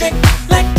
electric, like